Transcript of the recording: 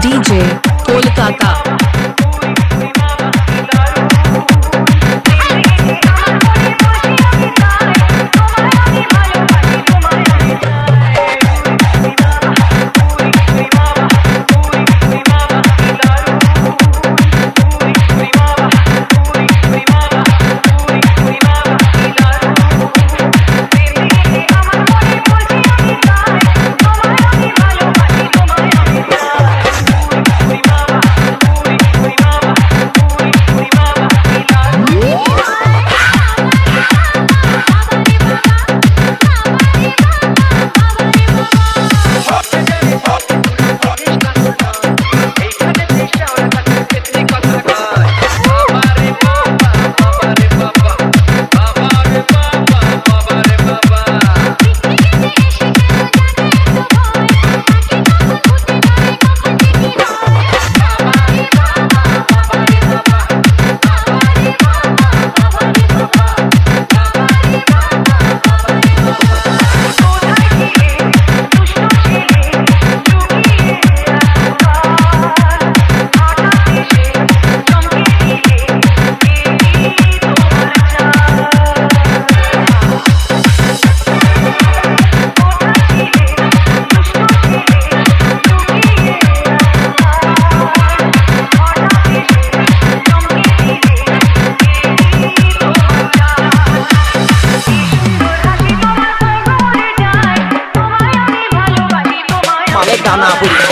DJ 大难不死